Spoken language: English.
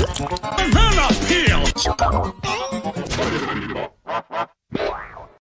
Banana peel!